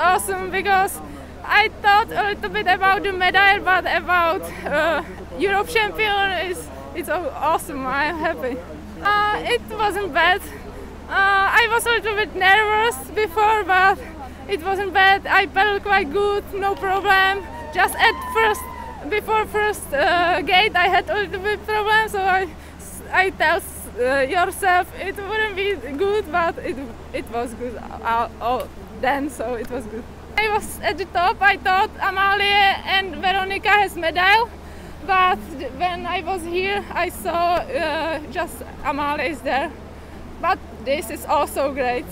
awesome because I thought a little bit about the medal, but about uh, Europe champion is it's awesome. I'm happy. Uh, it wasn't bad. Uh, I was a little bit nervous before, but it wasn't bad. I pedaled quite good, no problem. Just at first, before first uh, gate, I had a little bit problem, so I, I tell uh, yourself it wouldn't be good, but it, it was good all, then, so it was good. I was at the top, I thought Amalie and Veronika has medal, but when I was here, I saw uh, just Amalie is there. But this is also great.